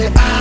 it out.